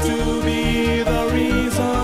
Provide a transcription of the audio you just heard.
To be the reason.